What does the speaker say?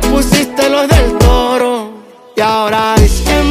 pusiste los del toro. Y ahora es que